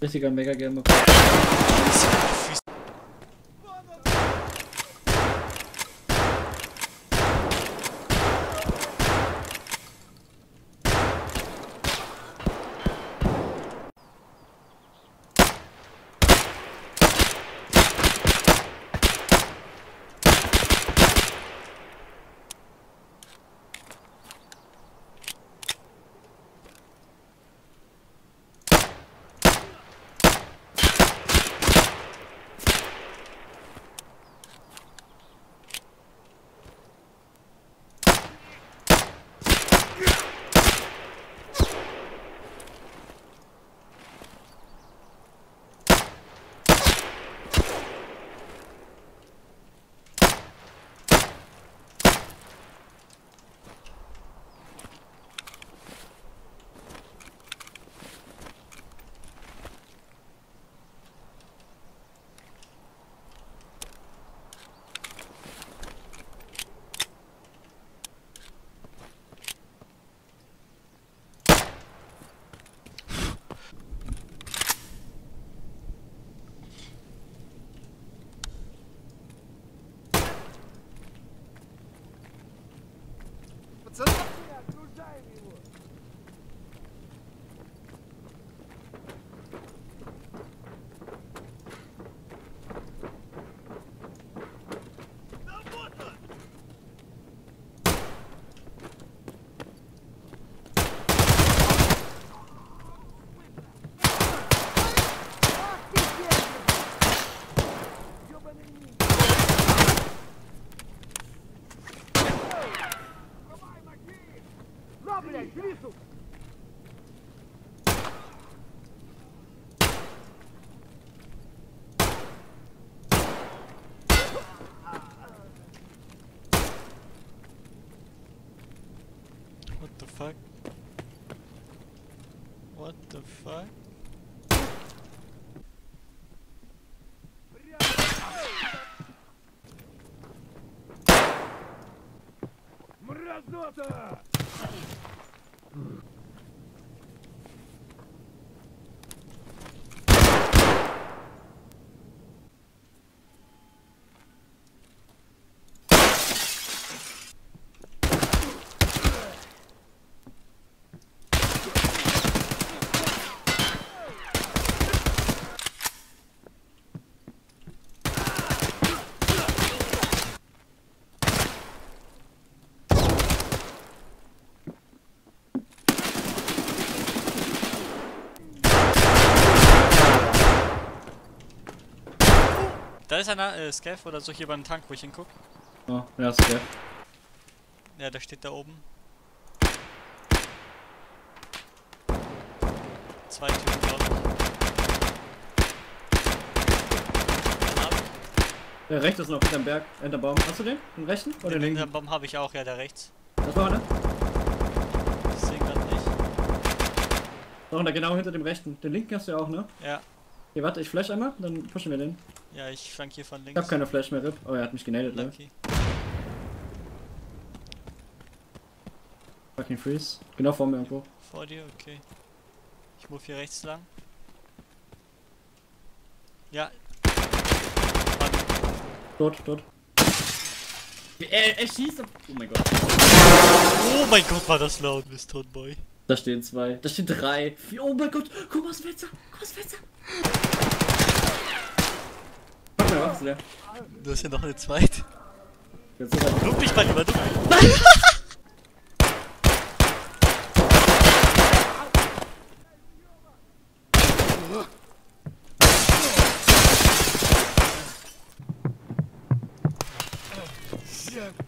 Esse cara mega game. Ivy the fuck? What the fuck? Da ist einer, äh, Scav oder so hier beim Tank, wo ich hinguck. Oh, ja, der. Ja, der steht da oben. Zwei Typen, glaube ich. Der rechts ist noch hinterm Berg, hinterm Baum. Hast du den? Den rechten? Oder Den den linken linken? Baum habe ich auch, ja, der rechts. Das war ne? Ich sehe gerade nicht. Doch, da genau hinter dem rechten. Den linken hast du ja auch, ne? Ja, Hier, warte, ich flash einmal, dann pushen wir den. Ja, ich flankiere von Ich links. hab keine Flash mehr, Rip. Oh, er hat mich genadet, ne? Lucky. Fucking Freeze. Genau vor mir irgendwo. Vor dir, okay. Ich move hier rechts lang. Ja. Mann, Tot, tot. Er, er schießt auf... Oh mein Gott. Oh mein Gott, war das laut, Miss Boy. Da stehen zwei. Da stehen drei. Vier. Oh mein Gott. Guck mal aus dem Fenster. Guck aus dem Fenster machst du da? Du hast ja noch eine zweite. Loop dich mal lieber, du. Nein! Yeah.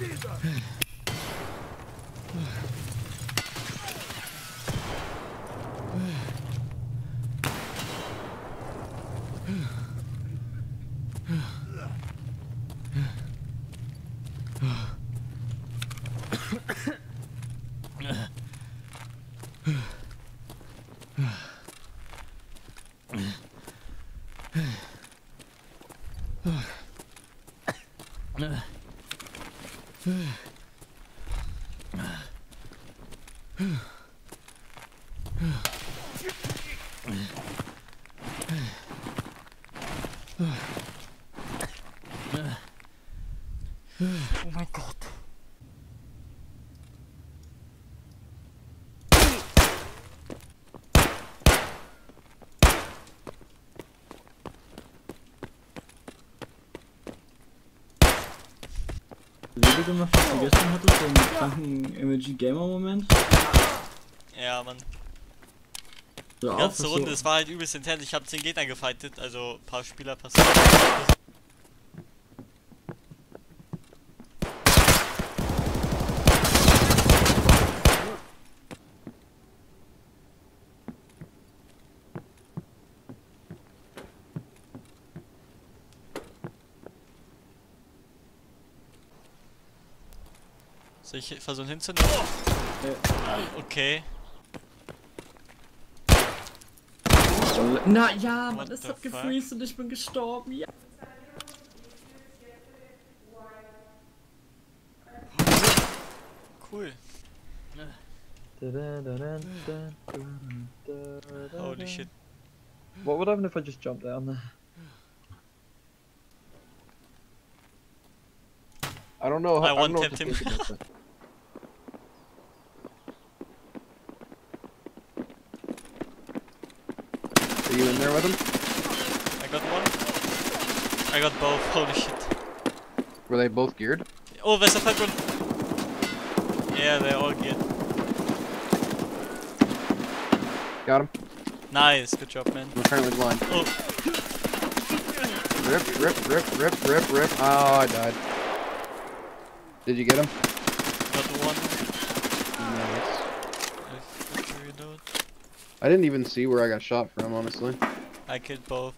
Jesus! Oh my god. Gestern hattest, so einen kranken MLG Gamer Moment. Ja, Mann. Die ganze Runde, es war halt übelst intens. Ich habe 10 Gegner gefightet, also ein paar Spieler passiert. Soll ich versuchen hinzunehmen? Okay. Na ja, es the hat gefreezed und ich bin gestorben. Ja. Cool. Holy shit. What would happen if I just jumped down there? I don't know. I I, one-tapped to him. there with him? I got one. I got both. Holy shit. Were they both geared? Oh, there's a third one. Yeah, they're all geared. Got him. Nice, good job, man. I'm currently blind. Oh, Rip, rip, rip, rip, rip, rip. Oh, I died. Did you get him? got one. Nice. I. I didn't even see where I got shot from, honestly. I killed both.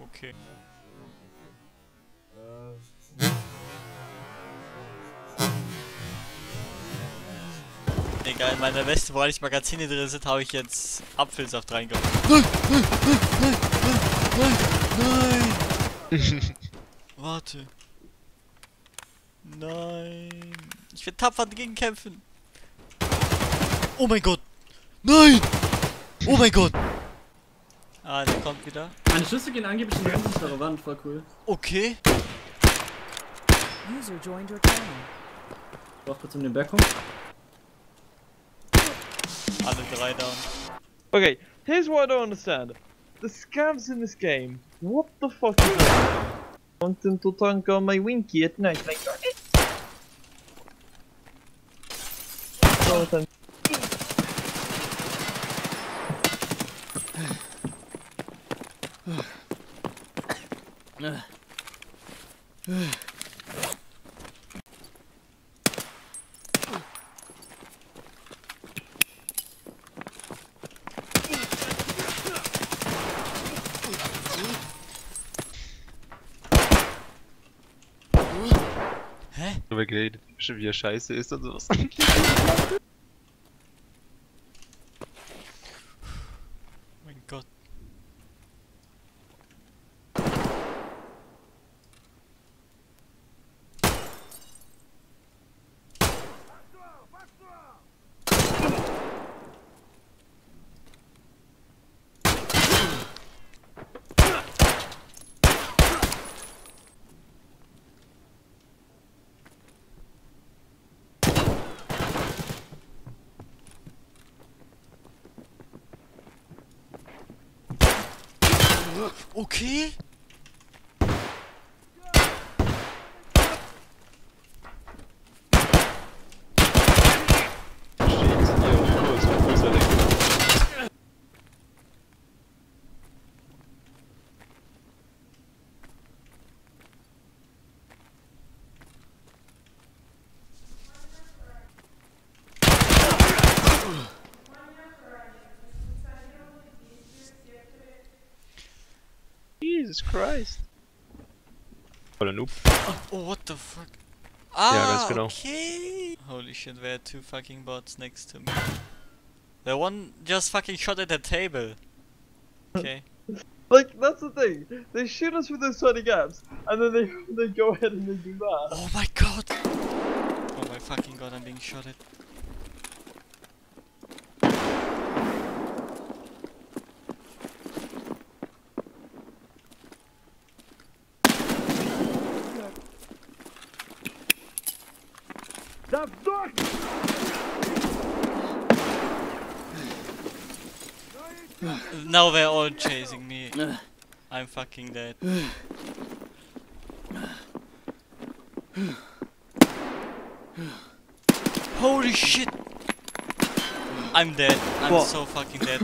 Okay. Egal, in meiner Weste, wo eigentlich Magazine drin sind, habe ich jetzt Apfelsaft reingehauen. Nein, nein, nein, Warte. Nein. Ich will tapfer dagegen kämpfen. Oh mein Gott. Nein. Oh mein Gott. Ah, der kommt wieder. Meine Schüsse gehen angeblich in die hintere Wand, voll cool. Okay. User joined your channel. Ich brauch kurz um den Berg kommen. Alle drei down. Okay, here's what I don't understand. The scavs in this game, what the fuck is that? Wanting to tank on my winky at night like that. Hä? drüber geredet, wie er scheiße ist und sowas. Oh mein Gott. Okay. Jesus Christ. Voller Noob. Oh, what the fuck? Ah, ganz genau. okay. Holy shit, there are two fucking bots next to me. The one just fucking shot at the table. Okay. Like that's the thing. They shoot us with those tiny gaps, and then they they go ahead and they do that. Oh my god! Oh my fucking god, I'm being shot at. Now they're all chasing me. I'm fucking dead. Holy shit! I'm dead. I'm What? so fucking dead.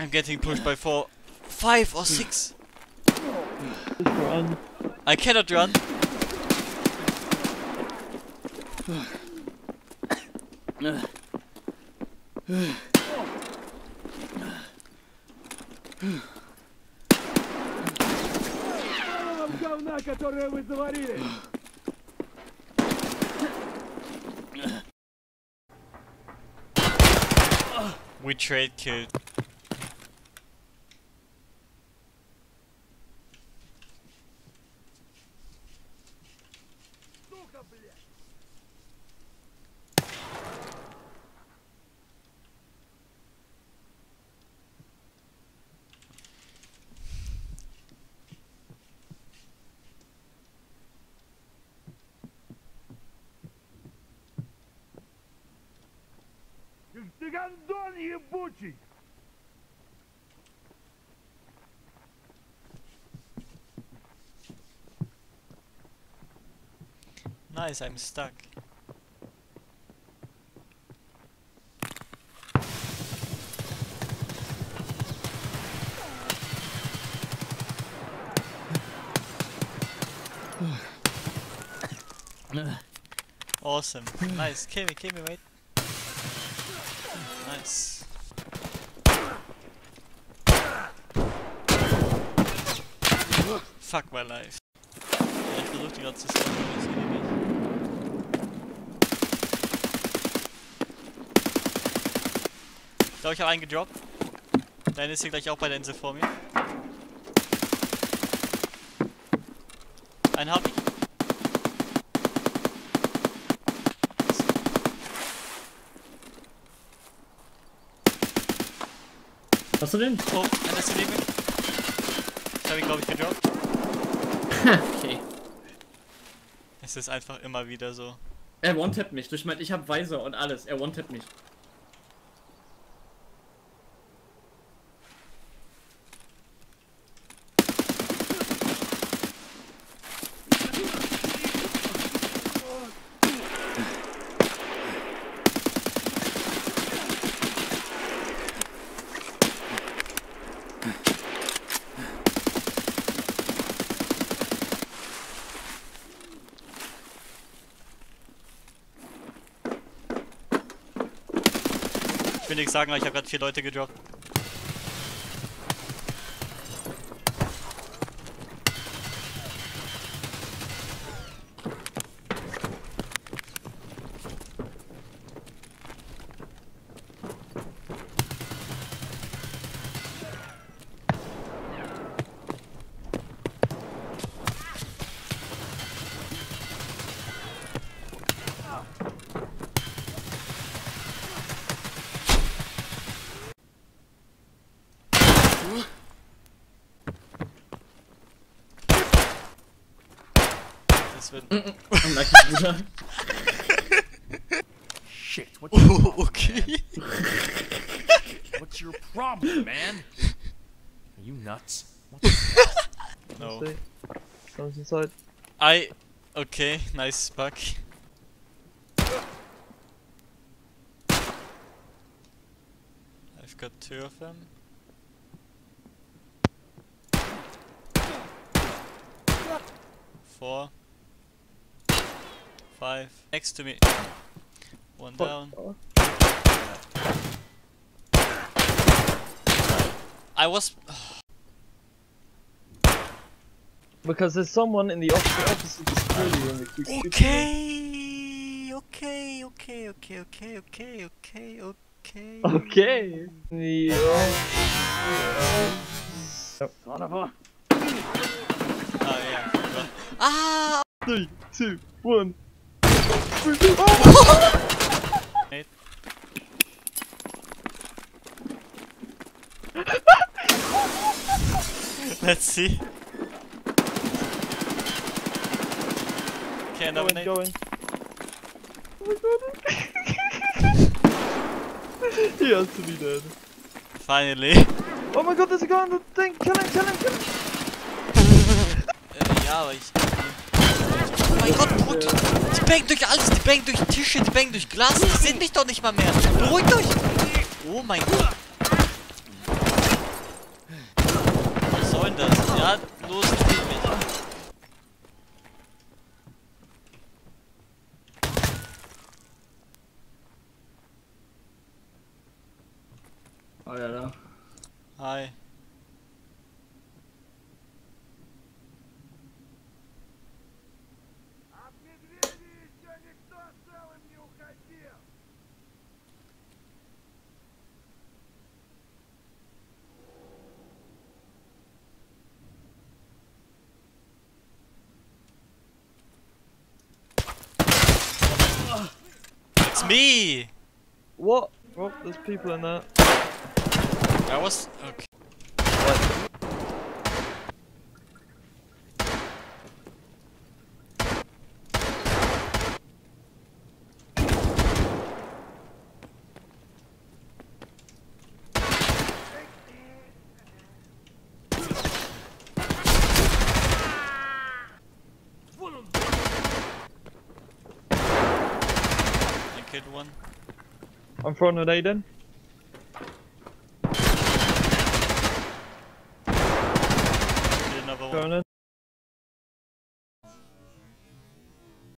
I'm getting pushed by four, five or six. Just run. I cannot run. Вам говна, которое вы заварили! We trade kid. Ты гандон ебучий! Nice, I'm stuck. Awesome. Nice. Kill me, kill me, wait. Nice. Fuck my life. Ja, ich versuchte gerade zu sterben, aber sehe die nicht. Ich glaube, ich habe einen gedroppt. Deine ist hier gleich auch bei der Insel vor mir. Einen hab ich. Hast du den? Oh, einer ist neben mir. Ich habe ihn, glaube ich, gedroppt. okay. Es ist einfach immer wieder so. Er one mich. Durch mein, ich hab Weiser und alles. Er one mich. Will nichts sagen, aber ich habe gerade vier Leute gedroppt. Das wird. Unlucky, Bruder. Shit, what, Oh, okay. what's your problem, man? Are you nuts? No. Someone's inside. I. Okay, nice bug. I've got two of them. Four. Five. Next to me. One Fuck. down. I was... because there's someone in the opposite, opposite display and. Okay! Okay, okay, okay, okay, okay, okay, okay. Okay! The... Son of a... Oh yeah, Ah! Three, two, one. Let's see. Okay, another Going, nade. going. Oh my god. he has to be dead. Finally. Oh my god, there's a guy on the thing. Kill him, kill him, kill him. Äh, mein Gott, beruhigt euch. Die bangen durch alles, die bangen durch Tische, die bangen durch Glas. Die sehen mich doch nicht mal mehr. Beruhigt euch. Oh mein Gott. Was soll denn das? Ja, los, spielt me! What? Oh, there's people in there. That was. Okay. one. I'm throwing an Aiden. another one.